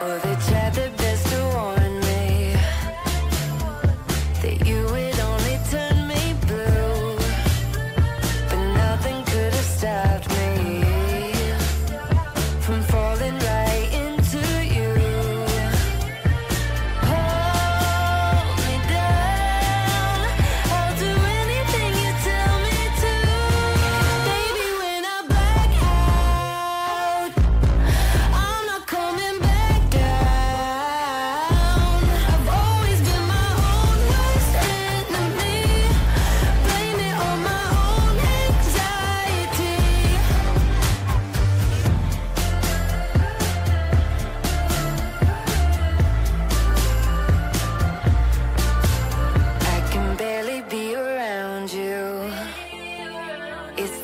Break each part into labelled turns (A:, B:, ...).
A: Well, they chat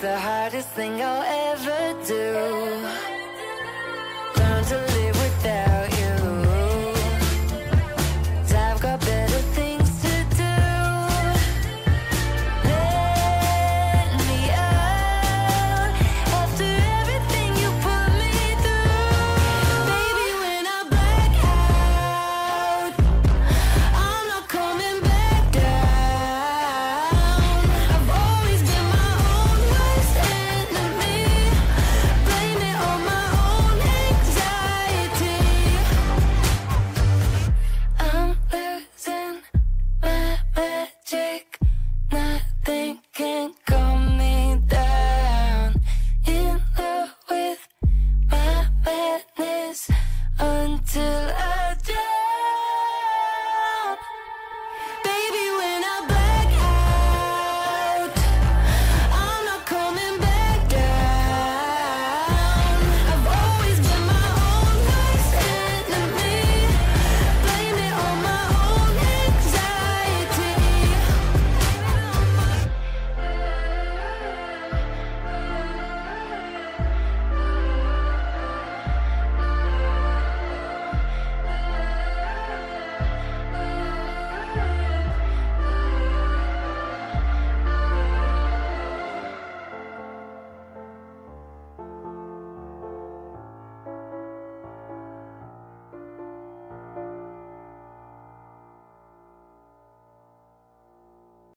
A: the hardest thing I'll ever do. Learn to until I